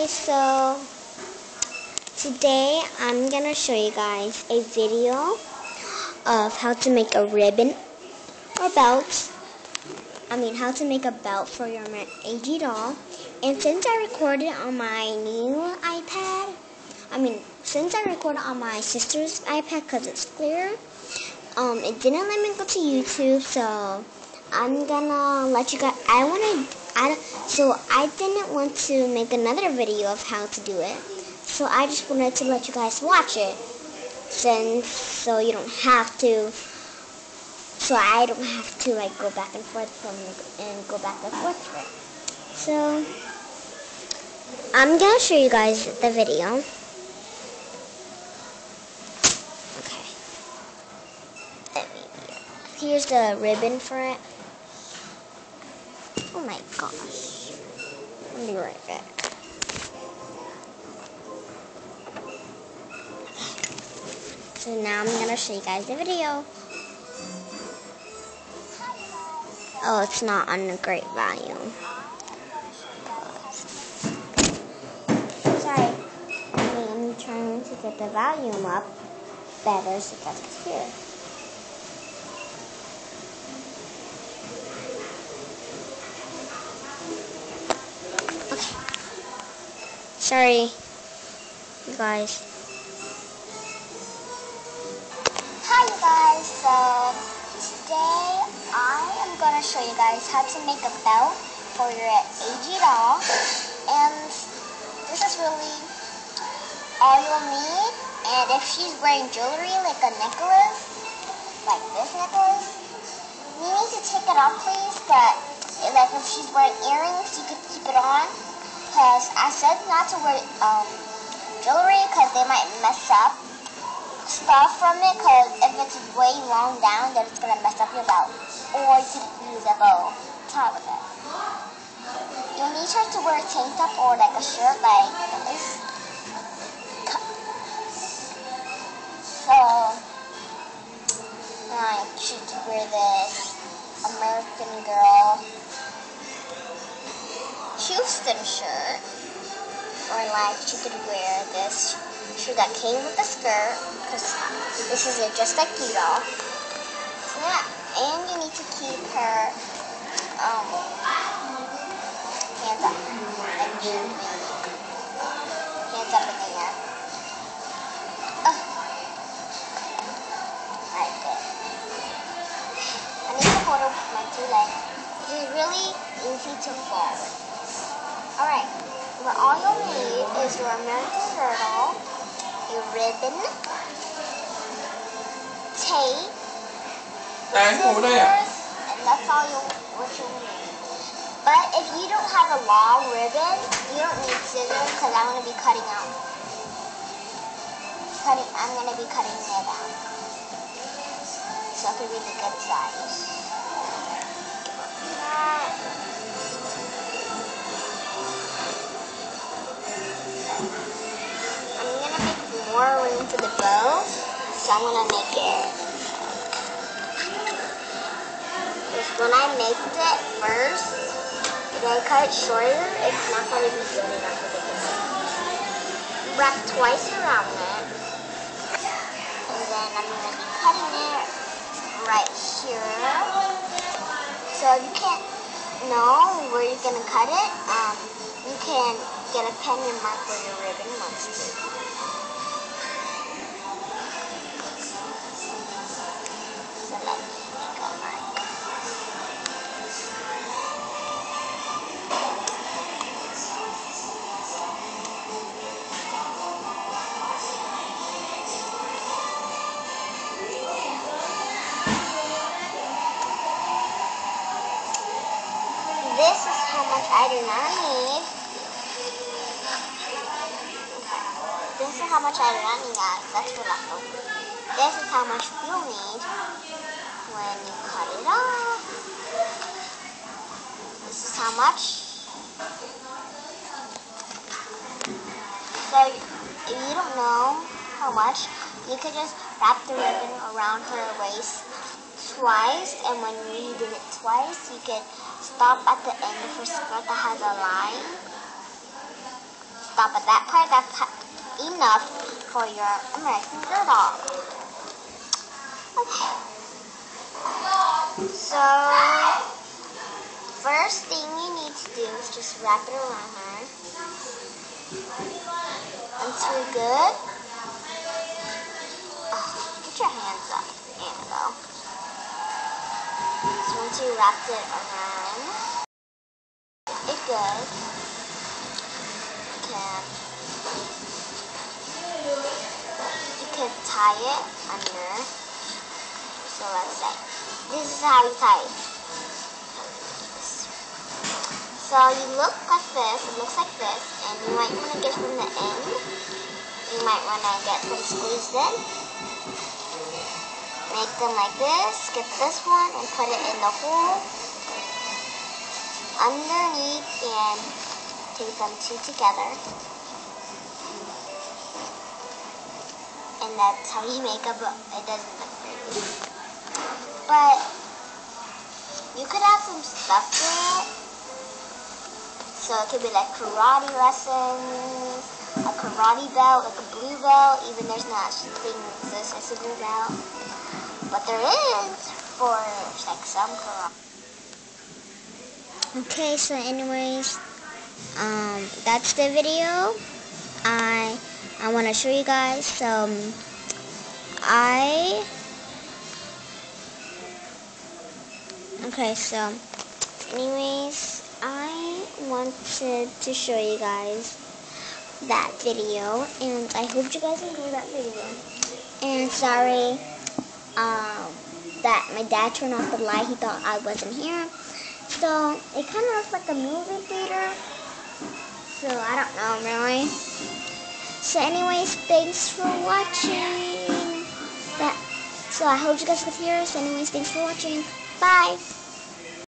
guys, so today I'm gonna show you guys a video of how to make a ribbon or belt. I mean, how to make a belt for your AG doll. And since I recorded on my new iPad, I mean, since I recorded on my sister's iPad because it's clearer, um, it didn't let me go to YouTube, so I'm gonna let you guys. I wanna. I so I didn't want to make another video of how to do it. So I just wanted to let you guys watch it, since so you don't have to. So I don't have to like go back and forth from and go back and forth for it. So I'm gonna show you guys the video. Okay. Here's the ribbon for it. Oh my gosh. I'll be right back. So now I'm gonna show you guys the video. Oh, it's not on a great volume. Sorry. I'm trying to get the volume up better so it's here. Sorry, you guys. Hi, you guys. So today I am going to show you guys how to make a belt for your AG doll. And this is really all you'll need. And if she's wearing jewelry like a necklace, like this necklace, you need to take it off, please. But like if she's wearing earrings, you could keep it on because I said not to wear um, jewelry because they might mess up stuff from it because if it's way long down then it's going to mess up your belt. Or you could use a bow top of it. You'll need to wear a tank top or like a shirt like this. So, like she could wear this American Girl Houston shirt. Or like she could wear this shirt that came with the skirt. Because this is just like you doll. Yeah. And you need to keep her um, hands up. Hands up in the air. Uh. Alright. I need to hold up my two legs. Is really easy to fall with. Alright, but all you'll need is your American Girl doll, a ribbon, tape, scissors, and that's all you'll, what you'll need. But if you don't have a long ribbon, you don't need scissors because I'm going to be cutting out. Cutting, I'm going to be cutting it out. So it could be the good size. More room for the bow, so I'm gonna make it. Because when I make it first, if I cut it shorter, it's not gonna be good enough for the bow. Wrap twice around it, and then I'm gonna be cutting it right here. So if you can't know where you're gonna cut it, um, you can get a pen and mark where your ribbon wants to. I do not need. This is how much I need. That's for leftover. This is how much you'll need when you cut it off. This is how much. So if you don't know how much, you could just wrap the ribbon around her waist twice, and when you did it twice, you could stop at the end of her skirt that has a line. stop at that part. That's enough for your American Girl doll. Okay. So, first thing you need to do is just wrap it around her. Until good. Oh, get your hands up. There you go. So wrapped it around it good, you can you can tie it under. So let's say this is how you tie it. So you look like this, it looks like this, and you might want to get from the end. You might want to get them squeezed in. Make them like this, get this one, and put it in the hole underneath and tape them two together. And that's how you make a book. It doesn't look pretty. But you could have some stuff in it so it could be like karate lessons, a karate belt, like a blue belt, even there's not such thing as a blue belt. But there is for like some. Okay, so anyways, um, that's the video. I I want to show you guys some. I okay, so anyways. I wanted to show you guys that video, and I hope you guys enjoyed that video. And sorry um, that my dad turned off the light. He thought I wasn't here. So it kind of looks like a movie theater. So I don't know really. So anyways, thanks for watching. That. So I hope you guys could hear us. Anyways, thanks for watching. Bye.